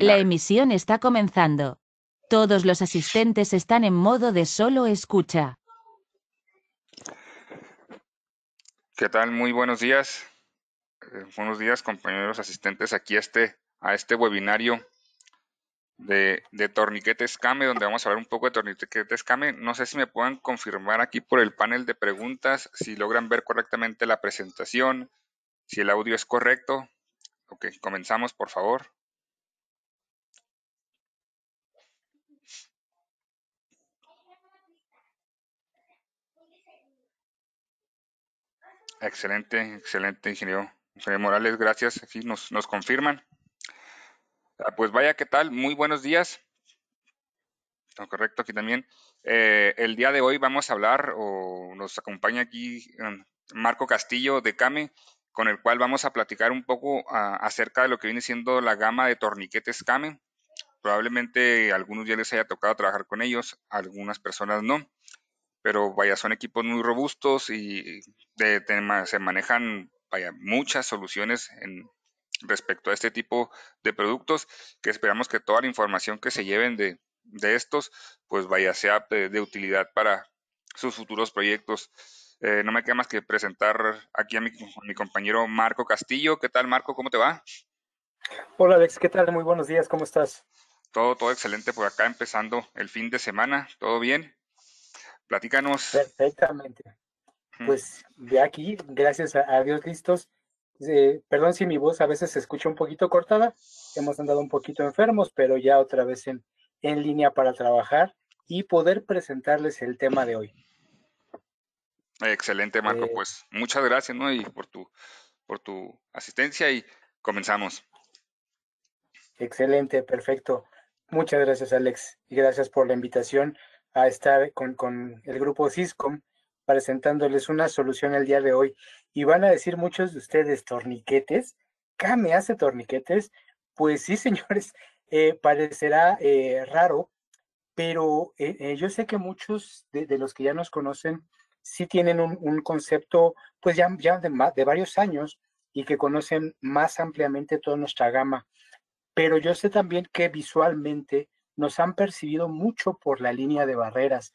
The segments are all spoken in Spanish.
La emisión está comenzando. Todos los asistentes están en modo de solo escucha. ¿Qué tal? Muy buenos días. Eh, buenos días, compañeros asistentes, aquí a este, a este webinario de, de Torniquetes Came, donde vamos a hablar un poco de Torniquetes Came. No sé si me puedan confirmar aquí por el panel de preguntas, si logran ver correctamente la presentación, si el audio es correcto. Ok, comenzamos, por favor. Excelente, excelente, ingeniero. Ingeniero Morales, gracias. Aquí nos, nos confirman. Ah, pues vaya, ¿qué tal? Muy buenos días. correcto, aquí también. Eh, el día de hoy vamos a hablar, o nos acompaña aquí um, Marco Castillo de CAME, con el cual vamos a platicar un poco acerca de lo que viene siendo la gama de torniquetes CAME. Probablemente algunos ya les haya tocado trabajar con ellos, algunas personas no pero vaya, son equipos muy robustos y se manejan vaya, muchas soluciones en, respecto a este tipo de productos que esperamos que toda la información que se lleven de, estos pues vaya sea de, utilidad para sus futuros proyectos. Eh, no me queda más que presentar aquí a mi, a mi, compañero Marco Castillo. ¿Qué tal Marco? ¿Cómo te va? Hola Alex, ¿qué tal? Muy buenos días, ¿cómo estás? Todo, todo excelente por acá, empezando el fin de semana. ¿Todo bien? Platícanos. Perfectamente. Pues de aquí, gracias a, Dios listos. Eh, perdón si mi voz a veces se escucha un poquito cortada. Hemos andado un poquito enfermos, pero ya otra vez en, en línea para trabajar y poder presentarles el tema de hoy. Excelente, Marco. Eh, pues muchas gracias, ¿no? Y por tu, por tu asistencia y comenzamos. Excelente, perfecto. Muchas gracias, Alex, y gracias por la invitación a estar con, el grupo Ciscom presentándoles una solución el día de hoy. Y van a decir muchos de ustedes, torniquetes. ¿Came hace torniquetes? Pues sí, señores, eh, parecerá eh, raro, pero eh, yo sé que muchos de, los que ya nos conocen sí tienen un, concepto, pues ya, ya de, de varios años y que conocen más ampliamente toda nuestra gama. Pero yo sé también que visualmente nos han percibido mucho por la línea de barreras.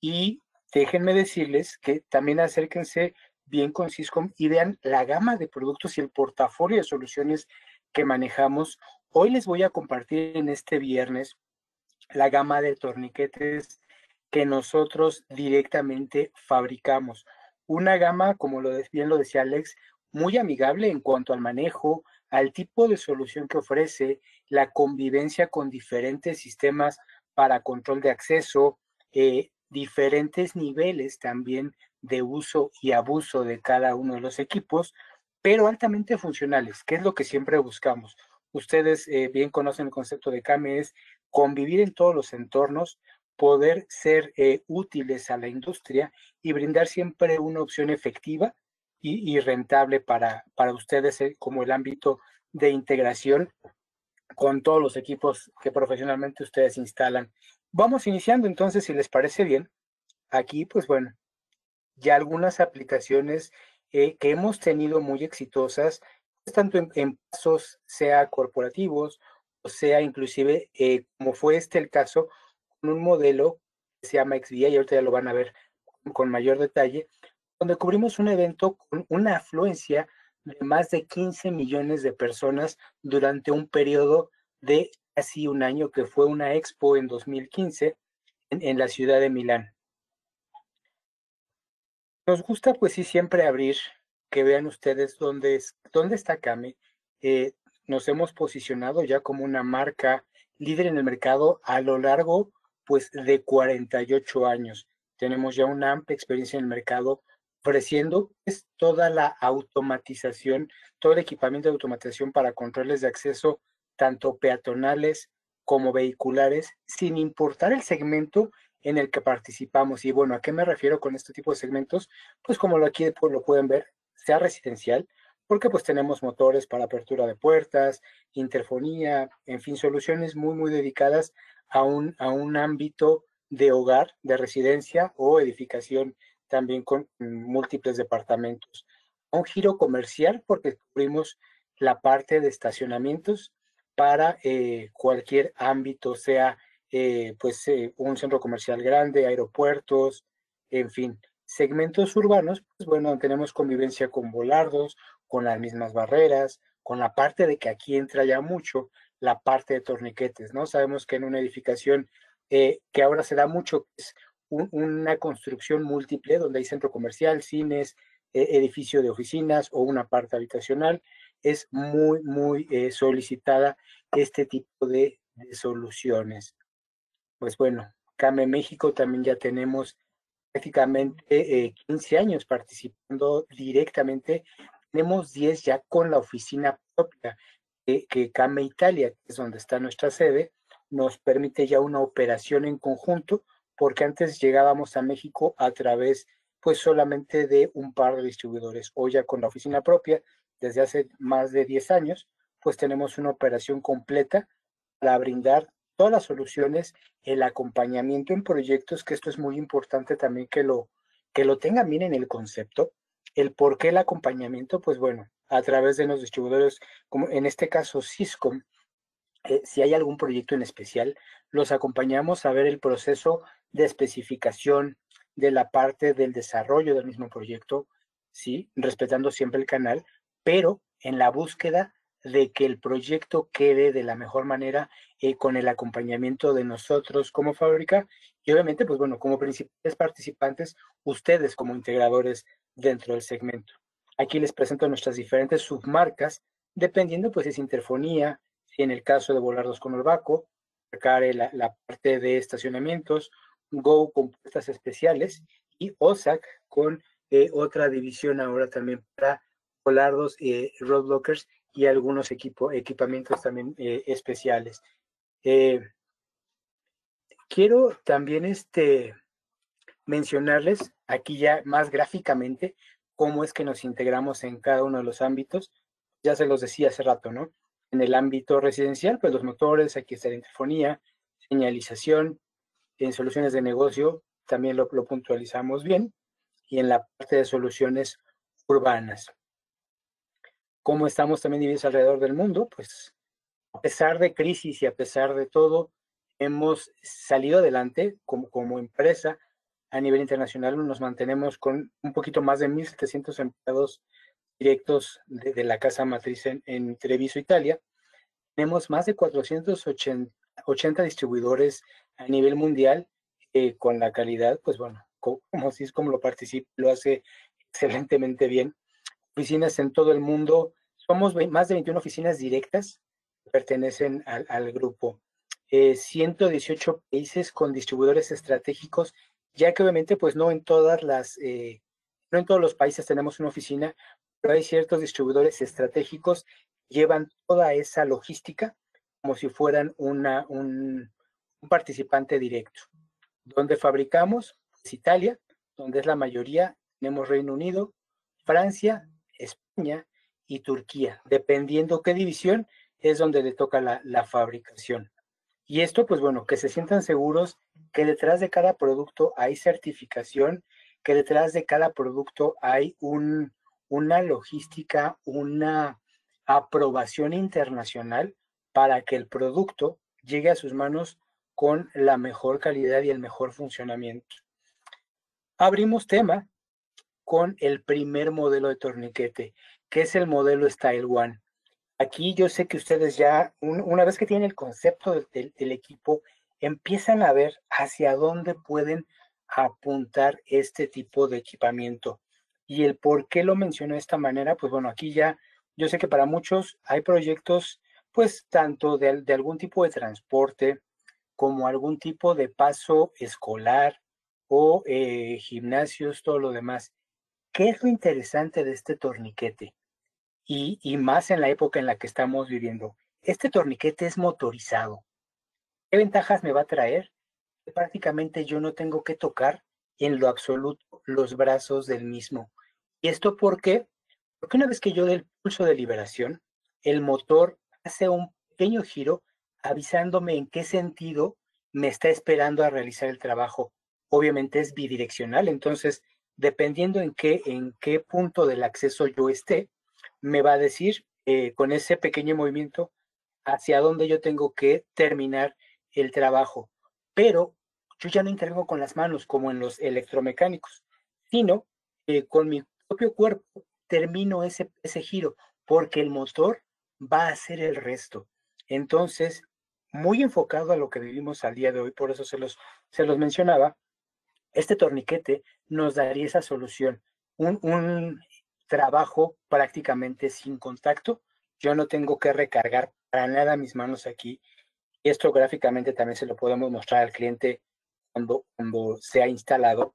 Y déjenme decirles que también acérquense bien con Ciscom y vean la gama de productos y el portafolio de soluciones que manejamos. Hoy les voy a compartir en este viernes la gama de torniquetes que nosotros directamente fabricamos. Una gama, como bien lo decía Alex, muy amigable en cuanto al manejo, al tipo de solución que ofrece, la convivencia con diferentes sistemas para control de acceso, eh, diferentes niveles también de uso y abuso de cada uno de los equipos, pero altamente funcionales, que es lo que siempre buscamos. Ustedes eh, bien conocen el concepto de CAME, es convivir en todos los entornos, poder ser eh, útiles a la industria y brindar siempre una opción efectiva y, rentable para, para ustedes eh, como el ámbito de integración con todos los equipos que profesionalmente ustedes instalan. Vamos iniciando entonces, si les parece bien. Aquí, pues bueno, ya algunas aplicaciones eh, que hemos tenido muy exitosas, tanto en, pasos, sea corporativos, o sea inclusive, eh, como fue este el caso, con un modelo que se llama XVIA, y ahorita ya lo van a ver con mayor detalle, donde cubrimos un evento con una afluencia de más de 15 millones de personas durante un periodo de casi un año, que fue una expo en 2015 en, la ciudad de Milán. Nos gusta pues sí siempre abrir, que vean ustedes dónde, es, dónde está Kame. Eh, nos hemos posicionado ya como una marca líder en el mercado a lo largo pues de 48 años. Tenemos ya una amplia experiencia en el mercado ofreciendo es toda la automatización, todo el equipamiento de automatización para controles de acceso, tanto peatonales como vehiculares, sin importar el segmento en el que participamos. Y bueno, ¿a qué me refiero con este tipo de segmentos? Pues como lo aquí pues, lo pueden ver, sea residencial, porque pues tenemos motores para apertura de puertas, interfonía, en fin, soluciones muy, muy dedicadas a un, a un ámbito de hogar, de residencia o edificación también con múltiples departamentos. Un giro comercial porque cubrimos la parte de estacionamientos, para eh, cualquier ámbito, sea eh, pues eh, un centro comercial grande, aeropuertos, en fin, segmentos urbanos, pues bueno, tenemos convivencia con volardos, con las mismas barreras, con la parte de que aquí entra ya mucho la parte de torniquetes, ¿no? Sabemos que en una edificación que ahora se da mucho, es una construcción múltiple donde hay centro comercial, cines, edificio de oficinas o una parte habitacional, es muy, muy eh, solicitada este tipo de, soluciones. Pues bueno, CAME México también ya tenemos prácticamente 15 eh, años participando directamente. Tenemos 10 ya con la oficina propia que CAME Italia, que es donde está nuestra sede, nos permite ya una operación en conjunto, porque antes llegábamos a México a través pues solamente de un par de distribuidores. Hoy ya con la oficina propia desde hace más de 10 años, pues tenemos una operación completa para brindar todas las soluciones, el acompañamiento en proyectos, que esto es muy importante también que lo, que lo tengan bien en el concepto. El por qué el acompañamiento, pues bueno, a través de los distribuidores, como en este caso Cisco, eh, si hay algún proyecto en especial, los acompañamos a ver el proceso de especificación de la parte del desarrollo del mismo proyecto, sí, respetando siempre el canal, pero en la búsqueda de que el proyecto quede de la mejor manera eh, con el acompañamiento de nosotros como fábrica y obviamente, pues bueno, como principales participantes, ustedes como integradores dentro del segmento. Aquí les presento nuestras diferentes submarcas, dependiendo pues si es interfonía, si en el caso de Volardos con Orbaco, la, la parte de estacionamientos, Go con puestas especiales y OSAC con eh, otra división ahora también para volardos, eh, roadblockers y algunos equipo, equipamientos también eh, especiales. Eh, quiero también este, mencionarles aquí ya más gráficamente cómo es que nos integramos en cada uno de los ámbitos. Ya se los decía hace rato, ¿no? En el ámbito residencial, pues los motores, aquí está la interfonía, señalización, en soluciones de negocio también lo, lo puntualizamos bien, y en la parte de soluciones urbanas cómo estamos también divididos alrededor del mundo, pues a pesar de crisis y a pesar de todo, hemos salido adelante como, como empresa a nivel internacional. Nos mantenemos con un poquito más de 1.700 empleados directos de, la casa matriz en, en, Treviso, Italia. Tenemos más de 480 distribuidores a nivel mundial eh, con la calidad, pues bueno, como, como lo participa, lo hace excelentemente bien oficinas en todo el mundo. Somos más de 21 oficinas directas que pertenecen al, grupo. 118 eh, países con distribuidores estratégicos, ya que obviamente pues no en todas las, eh, no en todos los países tenemos una oficina, pero hay ciertos distribuidores estratégicos que llevan toda esa logística como si fueran un, un participante directo. Donde fabricamos es Italia, donde es la mayoría, tenemos Reino Unido, Francia, España y Turquía. Dependiendo qué división es donde le toca la, fabricación. Y esto, pues bueno, que se sientan seguros que detrás de cada producto hay certificación, que detrás de cada producto hay un, una logística, una aprobación internacional para que el producto llegue a sus manos con la mejor calidad y el mejor funcionamiento. Abrimos tema con el primer modelo de torniquete, que es el modelo Style One. Aquí yo sé que ustedes ya, una vez que tienen el concepto del, equipo, empiezan a ver hacia dónde pueden apuntar este tipo de equipamiento. Y el por qué lo menciono de esta manera, pues bueno, aquí ya, yo sé que para muchos hay proyectos, pues tanto de, algún tipo de transporte como algún tipo de paso escolar o eh, gimnasios, todo lo demás. ¿Qué es lo interesante de este torniquete? Y, más en la época en la que estamos viviendo. Este torniquete es motorizado. ¿Qué ventajas me va a traer? prácticamente yo no tengo que tocar en lo absoluto los brazos del mismo. ¿Y esto por qué? Porque una vez que yo dé el pulso de liberación, el motor hace un pequeño giro avisándome en qué sentido me está esperando a realizar el trabajo. Obviamente es bidireccional, entonces dependiendo en qué, en qué punto del acceso yo esté, me va a decir eh, con ese pequeño movimiento hacia dónde yo tengo que terminar el trabajo. Pero yo ya no intervengo con las manos como en los electromecánicos, sino eh, con mi propio cuerpo termino ese, ese giro, porque el motor va a hacer el resto. Entonces, muy enfocado a lo que vivimos al día de hoy, por eso se los, se los mencionaba, este torniquete nos daría esa solución, un, un trabajo prácticamente sin contacto. Yo no tengo que recargar para nada mis manos aquí. Esto gráficamente también se lo podemos mostrar al cliente cuando, cuando sea instalado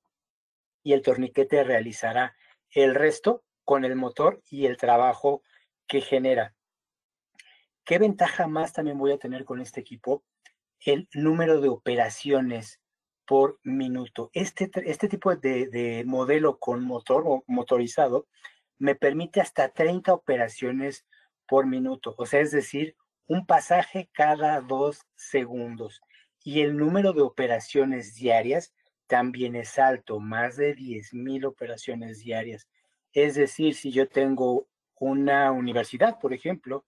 y el torniquete realizará el resto con el motor y el trabajo que genera. ¿Qué ventaja más también voy a tener con este equipo? El número de operaciones por minuto. Este, este tipo de, de modelo con motor o motorizado me permite hasta 30 operaciones por minuto, o sea, es decir, un pasaje cada dos segundos. Y el número de operaciones diarias también es alto, más de 10.000 operaciones diarias. Es decir, si yo tengo una universidad, por ejemplo,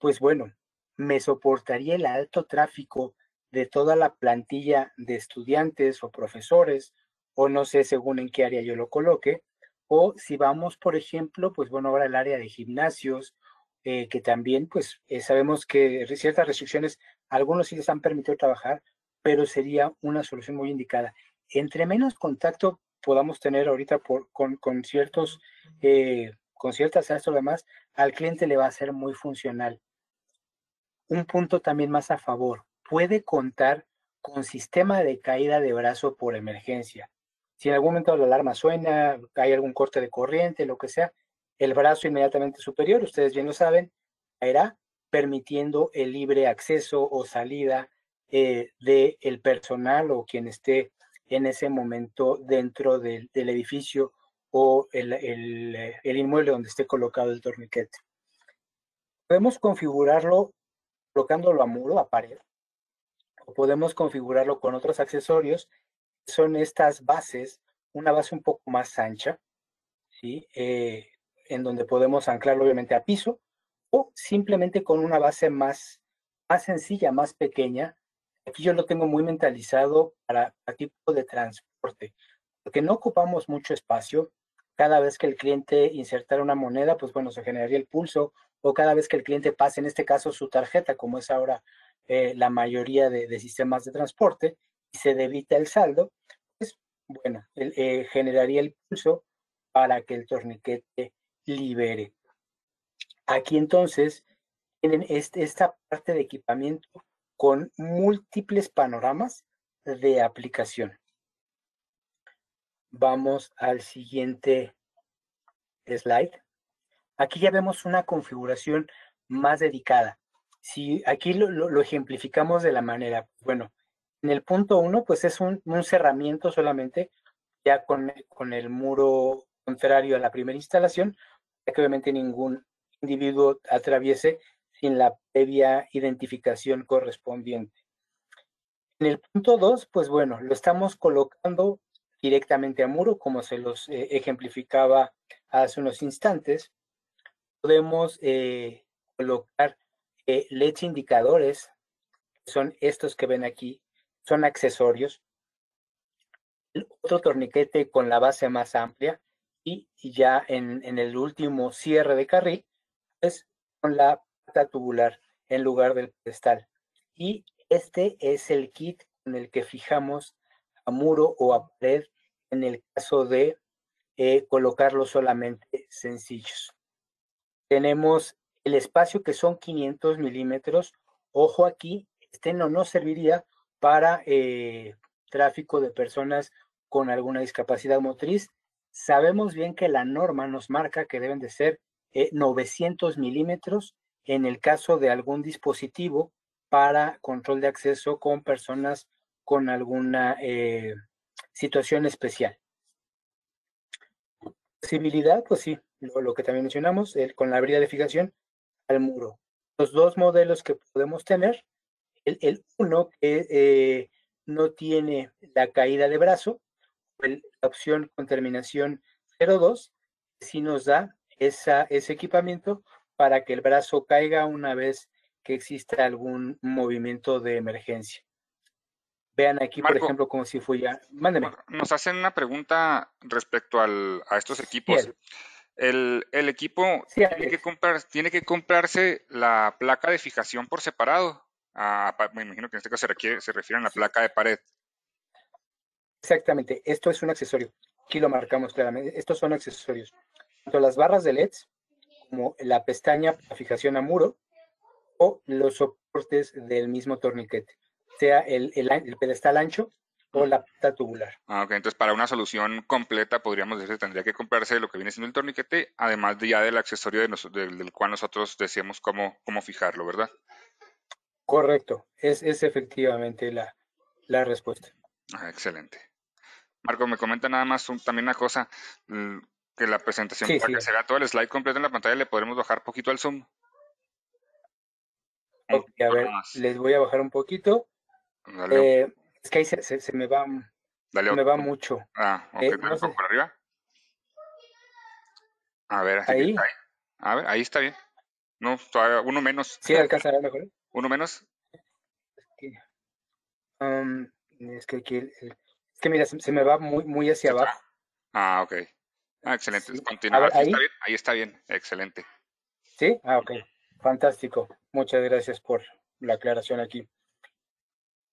pues bueno, me soportaría el alto tráfico de toda la plantilla de estudiantes o profesores, o no sé según en qué área yo lo coloque, o si vamos, por ejemplo, pues bueno, ahora el área de gimnasios, eh, que también, pues eh, sabemos que ciertas restricciones, algunos sí les han permitido trabajar, pero sería una solución muy indicada. Entre menos contacto podamos tener ahorita por, con, con ciertos, eh, con ciertas áreas o demás, al cliente le va a ser muy funcional un punto también más a favor, puede contar con sistema de caída de brazo por emergencia. Si en algún momento la alarma suena, hay algún corte de corriente, lo que sea, el brazo inmediatamente superior, ustedes bien lo saben, caerá permitiendo el libre acceso o salida eh, del personal o quien esté en ese momento dentro del, edificio o el, el inmueble donde esté colocado el torniquete. Podemos configurarlo colocándolo a muro, a pared, o podemos configurarlo con otros accesorios, son estas bases, una base un poco más ancha, ¿sí? Eh, en donde podemos anclarlo obviamente a piso, o simplemente con una base más, más sencilla, más pequeña. Aquí yo lo tengo muy mentalizado para, para tipo de transporte, porque no ocupamos mucho espacio. Cada vez que el cliente insertara una moneda, pues bueno, se generaría el pulso o cada vez que el cliente pase, en este caso, su tarjeta, como es ahora eh, la mayoría de, sistemas de transporte, y se debita el saldo, pues bueno, eh, generaría el pulso para que el torniquete libere. Aquí entonces tienen esta parte de equipamiento con múltiples panoramas de aplicación. Vamos al siguiente slide. Aquí ya vemos una configuración más dedicada. Si aquí lo, ejemplificamos de la manera, bueno, en el punto uno, pues es un, cerramiento solamente, ya con, con, el muro contrario a la primera instalación, ya que obviamente ningún individuo atraviese sin la previa identificación correspondiente. En el punto 2, pues bueno, lo estamos colocando directamente a muro, como se los eh, ejemplificaba hace unos instantes podemos eh, colocar eh, LEDs indicadores, son estos que ven aquí, son accesorios. otro torniquete con la base más amplia y, ya en, el último cierre de carril, es con la pata tubular en lugar del pedestal. Y este es el kit con el que fijamos a muro o a pared en el caso de eh, colocarlo solamente sencillos. Tenemos el espacio que son 500 milímetros. Ojo aquí, este no nos serviría para eh, tráfico de personas con alguna discapacidad motriz. Sabemos bien que la norma nos marca que deben de ser 900 eh, milímetros en el caso de algún dispositivo para control de acceso con personas con alguna eh, situación especial. Posibilidad, pues sí, lo, que también mencionamos, el, con la brida de fijación al muro. Los dos modelos que podemos tener, el, uno que eh, no tiene la caída de brazo, la opción con terminación 02, sí nos da esa, ese equipamiento para que el brazo caiga una vez que exista algún movimiento de emergencia. Vean aquí, por ejemplo, como si fue ya. Mándeme. Nos hacen una pregunta respecto al, a estos equipos. El, el, equipo tiene, que comprar, tiene que comprarse la placa de fijación por separado. Ah, me imagino que en este caso se, requiere, se refiere a la placa de pared. Exactamente, esto es un accesorio. Aquí lo marcamos claramente. Estos son accesorios. Tanto las barras de LEDs como la pestaña para fijación a muro o los soportes del mismo torniquete, sea el, el, pedestal ancho o la pata tubular. Ah, ok, entonces para una solución completa podríamos decir que tendría que comprarse lo que viene siendo el torniquete, además de ya del accesorio del, cual nosotros decíamos cómo, cómo fijarlo, ¿verdad? Correcto, es, es efectivamente la, la respuesta. Ah, excelente. Marco, me comenta nada más también una cosa, que la presentación, para que se vea todo el slide completo en la pantalla, le podremos bajar poquito al zoom. a ver, les voy a bajar un poquito. Eh, es que ahí se, se, me va, me va mucho. Ah, ok, eh, por arriba. A ver, ahí. Está ahí. A ver, ahí está bien. No, todavía uno menos. Sí, alcanza a ver mejor. ¿Uno menos? Um, es que aquí el, que mira, se, me va muy, muy hacia abajo. Ah, ok. Ah, excelente. Continúa. ahí. Está bien. ahí está bien. Excelente. ¿Sí? Ah, ok. Fantástico. Muchas gracias por la aclaración aquí.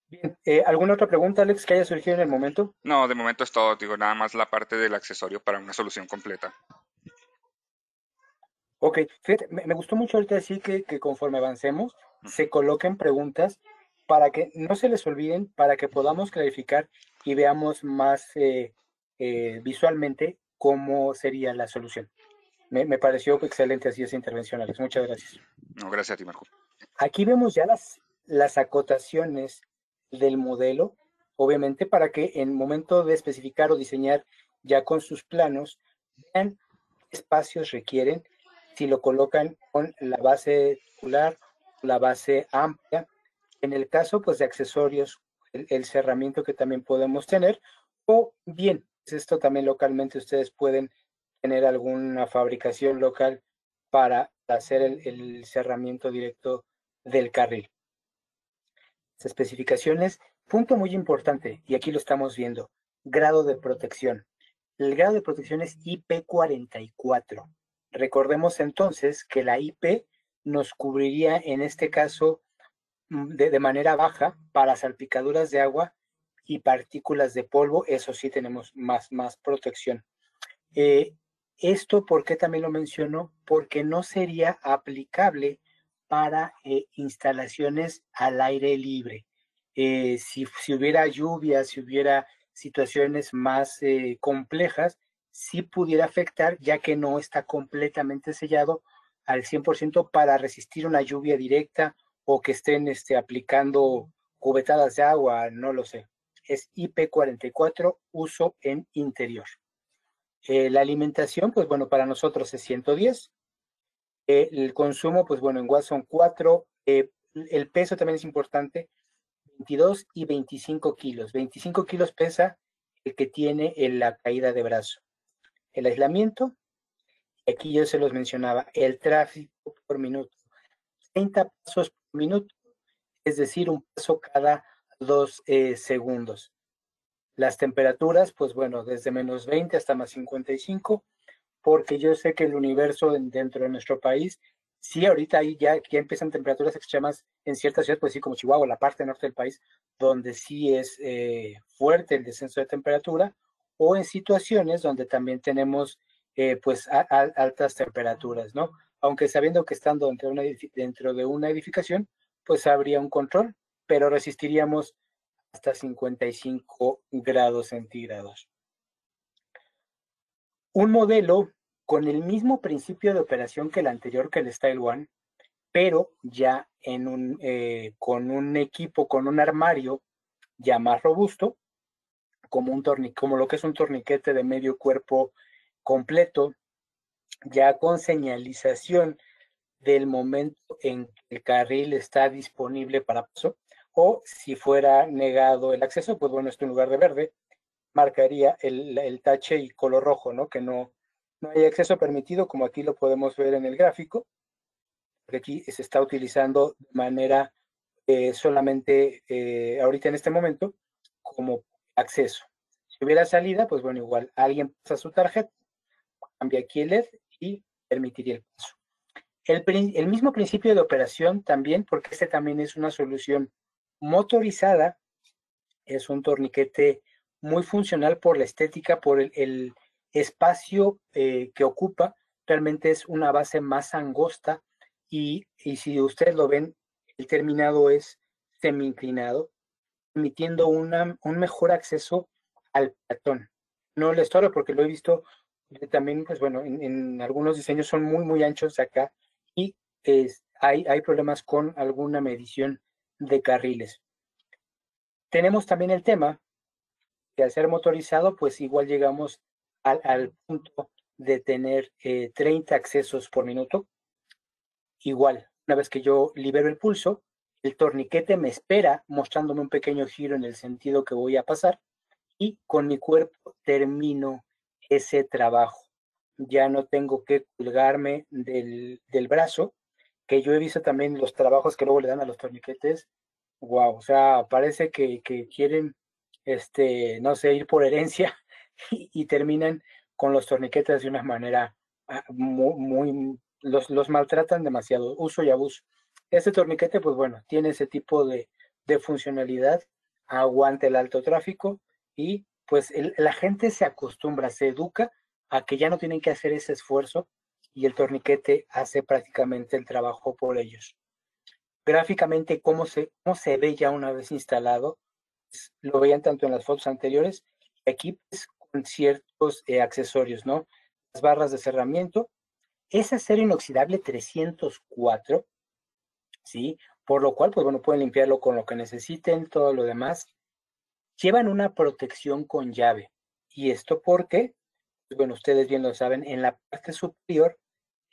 Bien, eh, ¿alguna otra pregunta, Alex, que haya surgido en el momento? No, de momento es todo. Digo, nada más la parte del accesorio para una solución completa. Ok, fíjate, me, gustó mucho ahorita decir que, que conforme avancemos, se coloquen preguntas para que no se les olviden, para que podamos clarificar y veamos más eh, eh, visualmente cómo sería la solución. Me, pareció excelente así esa intervención, Alex. Muchas gracias. No, gracias a ti, Marco. Aquí vemos ya las, las acotaciones del modelo, obviamente para que en momento de especificar o diseñar ya con sus planos, vean qué espacios requieren, si lo colocan con la base circular, la base amplia, en el caso pues de accesorios el, cerramiento que también podemos tener, o bien, esto también localmente ustedes pueden tener alguna fabricación local para hacer el, cerramiento directo del carril. Especificaciones, punto muy importante, y aquí lo estamos viendo, grado de protección. El grado de protección es IP44. Recordemos entonces que la IP nos cubriría en este caso Mm, de, manera baja para salpicaduras de agua y partículas de polvo, eso sí tenemos más, más protección. Eh, esto, ¿por qué también lo menciono? Porque no sería aplicable para eh, instalaciones al aire libre. Eh, si, hubiera lluvia, si hubiera situaciones más complejas, sí pudiera afectar, ya que no está completamente sellado al 100% para resistir una lluvia directa o que estén este, aplicando cubetadas de agua, no lo sé. Es IP44, uso en interior. Eh, la alimentación, pues bueno, para nosotros es 110. Eh, el consumo, pues bueno, en Watson 4. Eh, el peso también es importante, 22 y 25 kilos. 25 kilos pesa el que tiene la caída de brazo. El aislamiento, aquí yo se los mencionaba, el tráfico por minuto. 30 pasos minuto, es decir, un paso cada dos eh, segundos. Las temperaturas, pues bueno, desde menos 20 hasta más 55, porque yo sé que el universo dentro de nuestro país, sí, ahorita ahí ya, empiezan temperaturas extremas en ciertas ciudades, pues sí, como Chihuahua, la parte norte del país, donde sí es eh, fuerte el descenso de temperatura, o en situaciones donde también tenemos eh, pues altas temperaturas, ¿no? aunque sabiendo que estando dentro de, una, dentro de una edificación, pues habría un control, pero resistiríamos hasta 55 grados centígrados. Un modelo con el mismo principio de operación que el anterior, que el Style One, pero ya eh, con un equipo, con un armario ya más robusto, como, un como lo que es un torniquete de medio cuerpo completo, ya con señalización del momento en que el carril está disponible para paso, o si fuera negado el acceso, pues bueno, esto en lugar de verde, marcaría el, el tache y color rojo, ¿no? Que no, no hay acceso permitido, como aquí lo podemos ver en el gráfico. aquí se está utilizando de manera eh, solamente eh, ahorita en este momento como acceso. Si hubiera salida, pues bueno, igual alguien pasa su tarjeta, cambia aquí el LED y permitiría el paso. El, el mismo principio de operación también, porque este también es una solución motorizada, es un torniquete muy funcional por la estética, por el, espacio eh, que ocupa, realmente es una base más angosta y, y si ustedes lo ven, el terminado es semi inclinado, permitiendo una, un mejor acceso al peatón. No le estoy porque lo he visto también, pues bueno, en, algunos diseños son muy, muy anchos acá y es, hay, hay problemas con alguna medición de carriles. Tenemos también el tema que al ser motorizado, pues igual llegamos al, punto de tener 30 eh, accesos por minuto. Igual, una vez que yo libero el pulso, el torniquete me espera mostrándome un pequeño giro en el sentido que voy a pasar y con mi cuerpo termino ese trabajo. Ya no tengo que colgarme del, del brazo, que yo he visto también los trabajos que luego le dan a los torniquetes. Wow, o sea, parece que, que quieren, este, no sé, ir por herencia y, terminan con los torniquetes de una manera ah, muy, muy los, los maltratan demasiado, uso y abuso. Este torniquete, pues bueno, tiene ese tipo de, de funcionalidad, aguanta el alto tráfico y pues la gente se acostumbra, se educa a que ya no tienen que hacer ese esfuerzo y el torniquete hace prácticamente el trabajo por ellos. Gráficamente, cómo se, cómo se ve ya una vez instalado, lo veían tanto en las fotos anteriores, aquí con ciertos eh, accesorios, ¿no? Las barras de cerramiento, es acero inoxidable 304, ¿sí? Por lo cual, pues bueno, pueden limpiarlo con lo que necesiten, todo lo demás. Llevan una protección con llave. ¿Y esto porque, pues bueno, ustedes bien lo saben, en la parte superior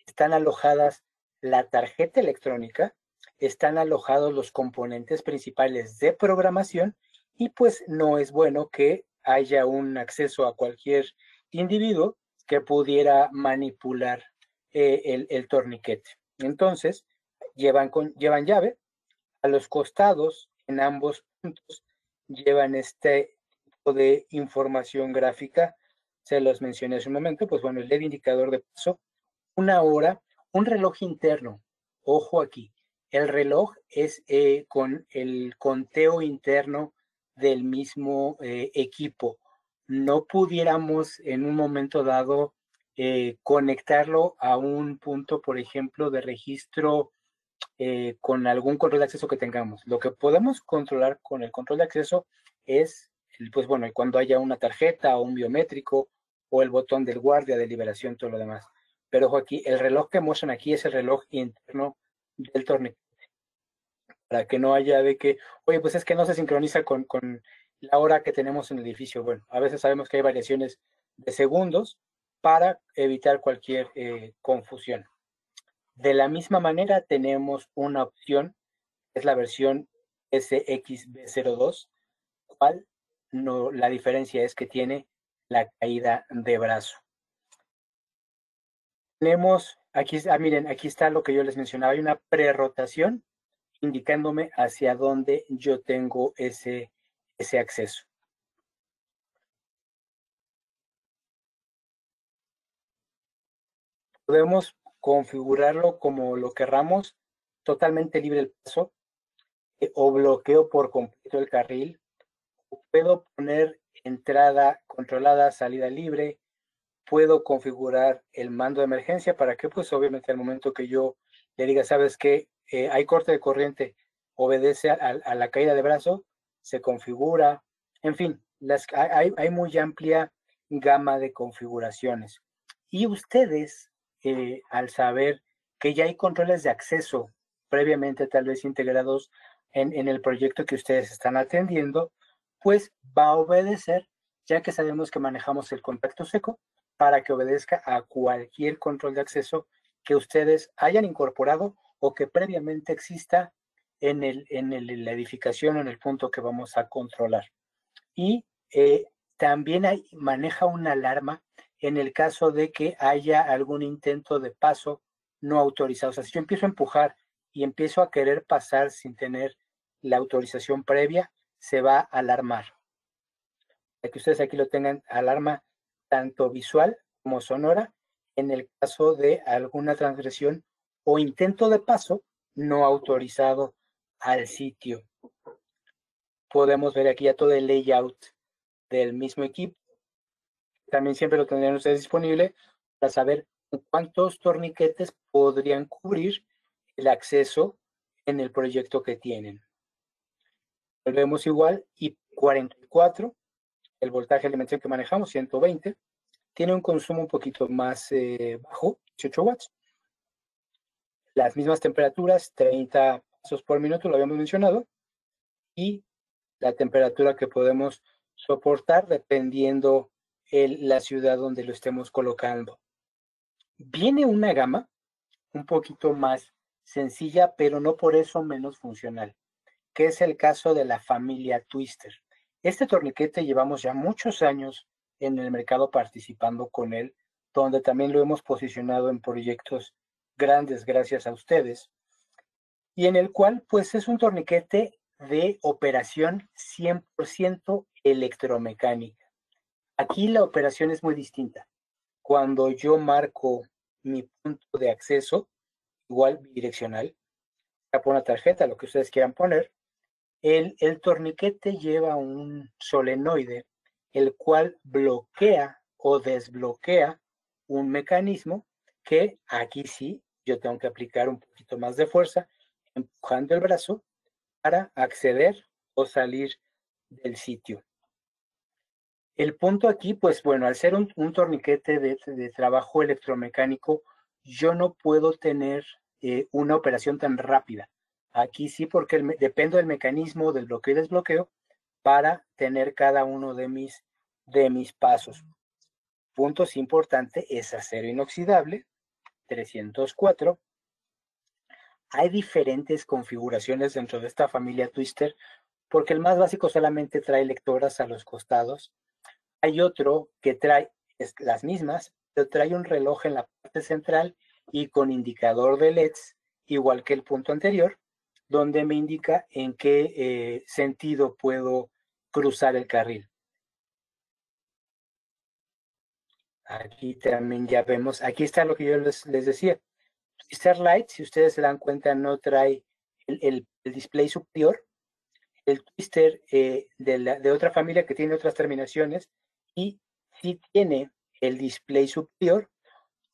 están alojadas la tarjeta electrónica, están alojados los componentes principales de programación y pues no es bueno que haya un acceso a cualquier individuo que pudiera manipular eh, el, torniquete. Entonces, llevan, con, llevan llave, a los costados, en ambos puntos, llevan este tipo de información gráfica, se los mencioné hace un momento, pues bueno, el LED indicador de paso, una hora, un reloj interno, ojo aquí, el reloj es eh, con el conteo interno del mismo eh, equipo. No pudiéramos en un momento dado eh, conectarlo a un punto, por ejemplo, de registro eh, con algún control de acceso que tengamos. Lo que podemos controlar con el control de acceso es, pues bueno, cuando haya una tarjeta o un biométrico o el botón del guardia de liberación, todo lo demás. Pero ojo aquí, el reloj que muestran aquí es el reloj interno del torniquete. Para que no haya de que, oye, pues es que no se sincroniza con, con la hora que tenemos en el edificio. Bueno, a veces sabemos que hay variaciones de segundos, para evitar cualquier eh, confusión. De la misma manera tenemos una opción, es la versión SXB02, cual no, la diferencia es que tiene la caída de brazo. Tenemos, aquí, ah, miren, aquí está lo que yo les mencionaba, hay una prerrotación indicándome hacia dónde yo tengo ese, ese acceso. podemos configurarlo como lo querramos, totalmente libre el paso, eh, o bloqueo por completo el carril. Puedo poner entrada controlada, salida libre. Puedo configurar el mando de emergencia para que, pues obviamente al momento que yo le diga, sabes que eh, hay corte de corriente, obedece a, la caída de brazo, se configura. En fin, las, hay, hay muy amplia gama de configuraciones. Y ustedes eh, al saber que ya hay controles de acceso previamente tal vez integrados en, en el proyecto que ustedes están atendiendo, pues va a obedecer, ya que sabemos que manejamos el contacto seco, para que obedezca a cualquier control de acceso que ustedes hayan incorporado o que previamente exista en, el, en el, la edificación, en el punto que vamos a controlar. Y eh, también maneja una alarma en el caso de que haya algún intento de paso no autorizado. O sea, si yo empiezo a empujar y empiezo a querer pasar sin tener la autorización previa, se va a alarmar. Para que ustedes aquí lo tengan, alarma tanto visual como sonora en el caso de alguna transgresión o intento de paso no autorizado al sitio. Podemos ver aquí ya todo el layout del mismo equipo. También siempre lo tendrían ustedes disponible para saber cuántos torniquetes podrían cubrir el acceso en el proyecto que tienen. Volvemos igual y 44, el voltaje alimentación que manejamos, 120, tiene un consumo un poquito más eh, bajo, 18 watts. Las mismas temperaturas, 30 pasos por minuto, lo habíamos mencionado, y la temperatura que podemos soportar dependiendo el, la ciudad donde lo estemos colocando. Viene una gama un poquito más sencilla, pero no por eso menos funcional, que es el caso de la familia Twister. Este torniquete llevamos ya muchos años en el mercado participando con él, donde también lo hemos posicionado en proyectos grandes gracias a ustedes, y en el cual pues es un torniquete de operación 100% electromecánica. Aquí la operación es muy distinta. Cuando yo marco mi punto de acceso, igual bidireccional, por una tarjeta, lo que ustedes quieran poner, el, el torniquete lleva un solenoide el cual bloquea o desbloquea un mecanismo que aquí sí yo tengo que aplicar un poquito más de fuerza, empujando el brazo para acceder o salir del sitio. El punto aquí, pues bueno, al ser un, torniquete de, trabajo electromecánico, yo no puedo tener eh, una operación tan rápida. Aquí sí, porque dependo del mecanismo del bloqueo y desbloqueo para tener cada uno de mis, de mis pasos. Puntos importantes es acero inoxidable, 304. Hay diferentes configuraciones dentro de esta familia Twister, porque el más básico solamente trae lectoras a los costados. Hay otro que trae las mismas, pero trae un reloj en la parte central y con indicador de LEDs, igual que el punto anterior, donde me indica en qué eh, sentido puedo cruzar el carril. Aquí también ya vemos, aquí está lo que yo les, decía. Twister Light, si ustedes se dan cuenta, no trae el, display superior. El Twister eh, de, otra familia que tiene otras terminaciones y sí tiene el display superior.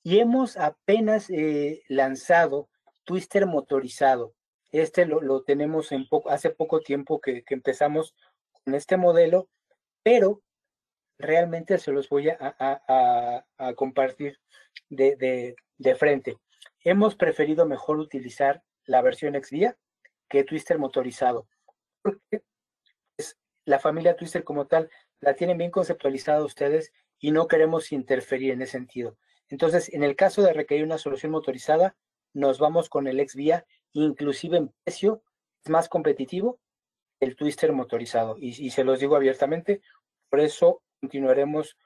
Y hemos apenas eh, lanzado Twister motorizado. Este lo, tenemos en poco, hace poco tiempo que, empezamos con este modelo, pero realmente se los voy a, compartir de, frente. Hemos preferido mejor utilizar la versión XVIA que Twister motorizado, porque es, la familia Twister como tal la tienen bien conceptualizada ustedes y no queremos interferir en ese sentido. Entonces, en el caso de requerir una solución motorizada, nos vamos con el XVIA inclusive en precio, es más competitivo el twister motorizado. Y, se los digo abiertamente, por eso continuaremos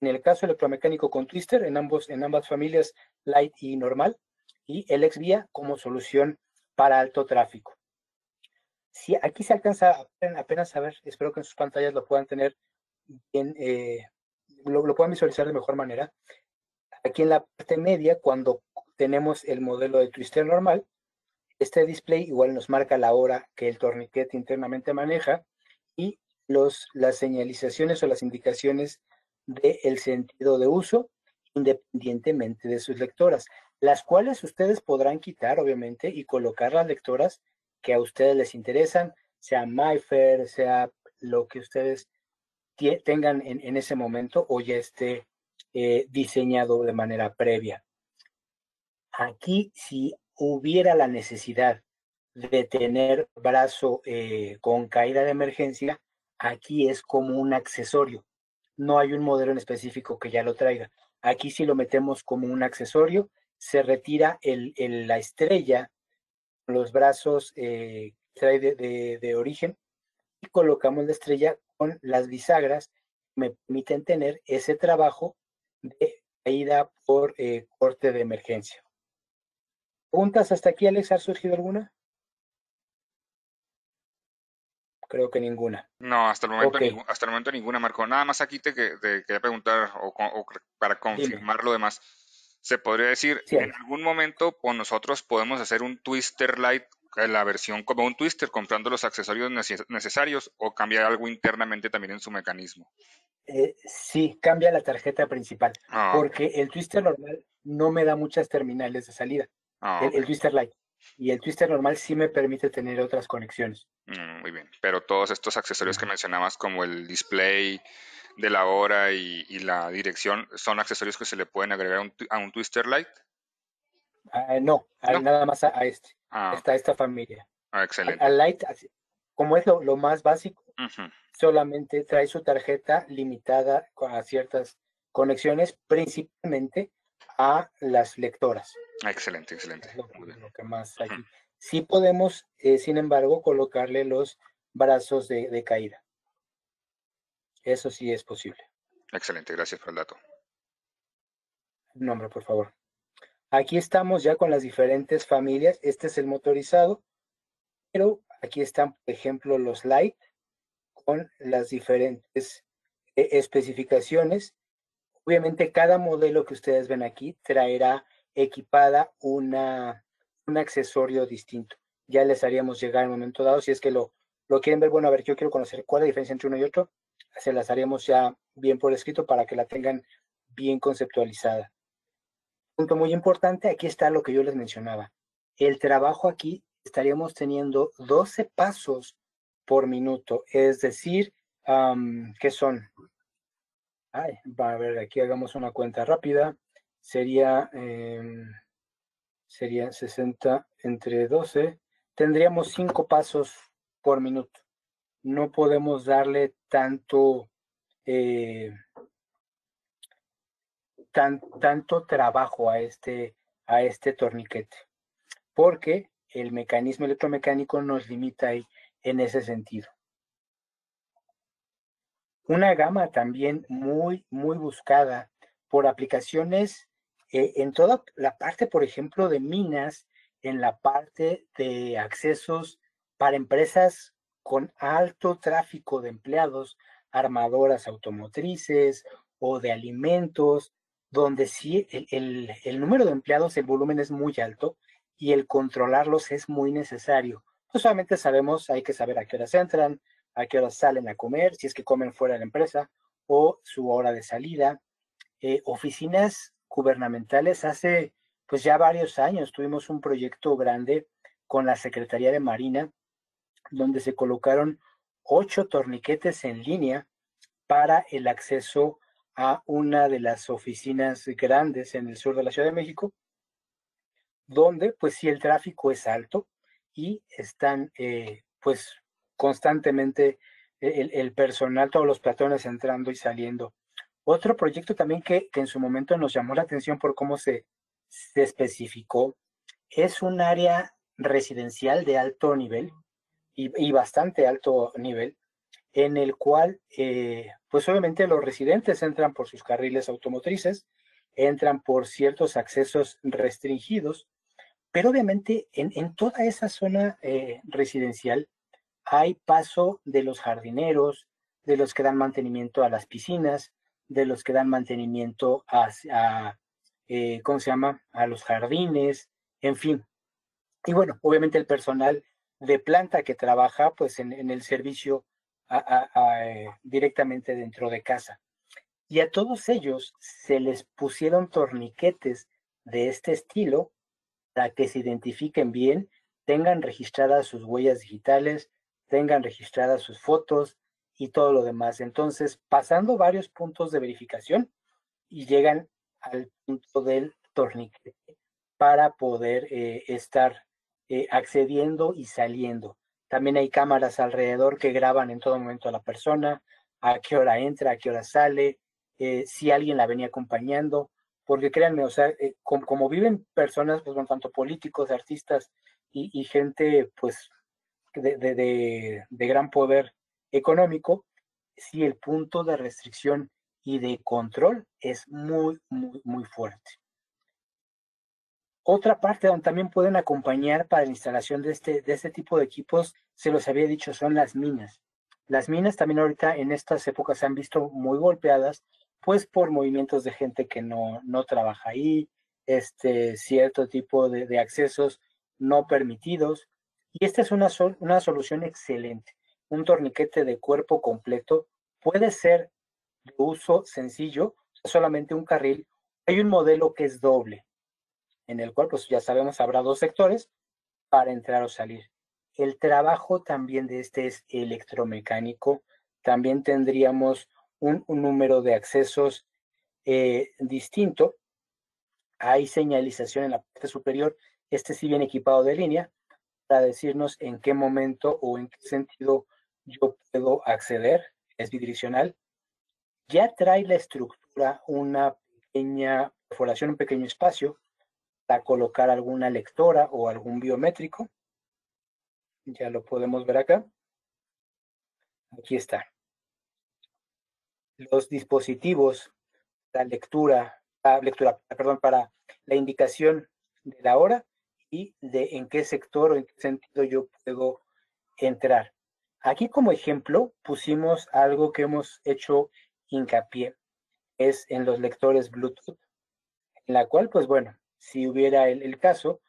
en el caso electromecánico con twister en, ambos, en ambas familias light y normal, y el XVIA como solución para alto tráfico. Si aquí se alcanza apenas a ver, espero que en sus pantallas lo puedan tener bien, eh, lo, lo puedan visualizar de mejor manera. Aquí en la parte media, cuando tenemos el modelo de twister normal, este display igual nos marca la hora que el torniquete internamente maneja y los, las señalizaciones o las indicaciones del sentido de uso independientemente de sus lectoras, las cuales ustedes podrán quitar, obviamente, y colocar las lectoras que a ustedes les interesan, sea MyFair, sea lo que ustedes tengan en, ese momento o ya esté eh, diseñado de manera previa. Aquí, si hubiera la necesidad de tener brazo eh, con caída de emergencia, aquí es como un accesorio. No hay un modelo en específico que ya lo traiga. Aquí si lo metemos como un accesorio, se retira el, la estrella, los brazos eh, trae de, origen y colocamos la estrella con las bisagras me permiten tener ese trabajo de caída por eh, corte de emergencia. ¿Preguntas hasta aquí, Alex? ¿Ha surgido alguna? Creo que ninguna. No, hasta el momento, hasta el momento ninguna, Marco. Nada más aquí te, quería preguntar o, para confirmar lo demás. Se podría decir, en algún momento pues, nosotros podemos hacer un Twister Lite, eh, la versión como un Twister, comprando los accesorios necesarios o cambiar algo internamente también en su mecanismo. Eh, sí, cambia la tarjeta principal, ah, porque el Twister normal no me da muchas terminales de salida. Ah, el, Twister Lite. Y el Twister normal sí me permite tener otras conexiones. Mm, muy bien. Pero todos estos accesorios que mencionabas, como el display de la hora y, la dirección, ¿son accesorios que se le pueden agregar a un, Twister Lite? Ah, no, nada más a, este. Ah. Esta, esta familia. Ah, excelente. Al Lite, como es lo, más básico, solamente trae su tarjeta limitada a ciertas conexiones, principalmente a las lectoras. Excelente, excelente. más Sí podemos, eh, sin embargo, colocarle los brazos de, caída. Eso sí es posible. Excelente, gracias por el dato. Nombre, por favor. Aquí estamos ya con las diferentes familias. Este es el motorizado, pero aquí están, por ejemplo, los light con las diferentes eh, especificaciones Obviamente cada modelo que ustedes ven aquí traerá equipada una, un accesorio distinto. Ya les haríamos llegar en un momento dado, si es que lo, lo quieren ver, bueno, a ver, yo quiero conocer cuál es la diferencia entre uno y otro, se las haremos ya bien por escrito para que la tengan bien conceptualizada. Punto muy importante, aquí está lo que yo les mencionaba. El trabajo aquí estaríamos teniendo 12 pasos por minuto, es decir, ¿qué son? Ay, a ver, aquí hagamos una cuenta rápida. Sería, eh, sería 60 entre 12. Tendríamos cinco pasos por minuto. No podemos darle tanto, eh, tan, tanto trabajo a este, a este torniquete, porque el mecanismo electromecánico nos limita ahí en ese sentido. Una gama también muy, muy buscada por aplicaciones eh, en toda la parte, por ejemplo, de minas, en la parte de accesos para empresas con alto tráfico de empleados, armadoras automotrices o de alimentos, donde sí el, el, número de empleados, el volumen es muy alto y el controlarlos es muy necesario. No solamente sabemos, hay que saber a qué horas entran, a qué horas salen a comer, si es que comen fuera de la empresa, o su hora de salida. Eh, oficinas gubernamentales, hace pues ya varios años tuvimos un proyecto grande con la Secretaría de Marina, donde se colocaron ocho torniquetes en línea para el acceso a una de las oficinas grandes en el sur de la Ciudad de México, donde pues si el tráfico es alto y están eh, pues constantemente el, personal, todos los peatones entrando y saliendo. Otro proyecto también que, en su momento nos llamó la atención por cómo se, especificó es un área residencial de alto nivel y, bastante alto nivel, en el cual, eh, pues obviamente los residentes entran por sus carriles automotrices, entran por ciertos accesos restringidos, pero obviamente en, toda esa zona eh, residencial hay paso de los jardineros, de los que dan mantenimiento a las piscinas, de los que dan mantenimiento a, eh, ¿cómo se llama? A los jardines, en fin. Y bueno, obviamente el personal de planta que trabaja pues en, el servicio eh, directamente dentro de casa. Y a todos ellos se les pusieron torniquetes de este estilo para que se identifiquen bien, tengan registradas sus huellas digitales, tengan registradas sus fotos y todo lo demás. Entonces, pasando varios puntos de verificación y llegan al punto del torniquete para poder eh, estar eh, accediendo y saliendo. También hay cámaras alrededor que graban en todo momento a la persona, a qué hora entra, a qué hora sale, eh, si alguien la venía acompañando, porque créanme, o sea, como, viven personas, pues tanto políticos, artistas y gente, pues de, gran poder económico, si el punto de restricción y de control es muy, muy, muy fuerte. Otra parte donde también pueden acompañar para la instalación de este, de este tipo de equipos, se los había dicho, son las minas. Las minas también ahorita en estas épocas se han visto muy golpeadas, pues por movimientos de gente que no, no trabaja ahí, este, cierto tipo de, de accesos no permitidos. Y esta es una, una solución excelente. Un torniquete de cuerpo completo puede ser de uso sencillo, solamente un carril. Hay un modelo que es doble, en el cual, pues ya sabemos, habrá dos sectores para entrar o salir. El trabajo también de este es electromecánico. También tendríamos un, número de accesos eh, distinto. Hay señalización en la parte superior. Este sí viene equipado de línea para decirnos en qué momento o en qué sentido yo puedo acceder. Es bidireccional. Ya trae la estructura una pequeña perforación, un pequeño espacio para colocar alguna lectora o algún biométrico. Ya lo podemos ver acá. Aquí está. Los dispositivos, la lectura, la lectura, perdón, para la indicación de la hora y de en qué sector o en qué sentido yo puedo entrar. Aquí como ejemplo pusimos algo que hemos hecho hincapié, es en los lectores Bluetooth, en la cual, pues bueno, si hubiera el, caso,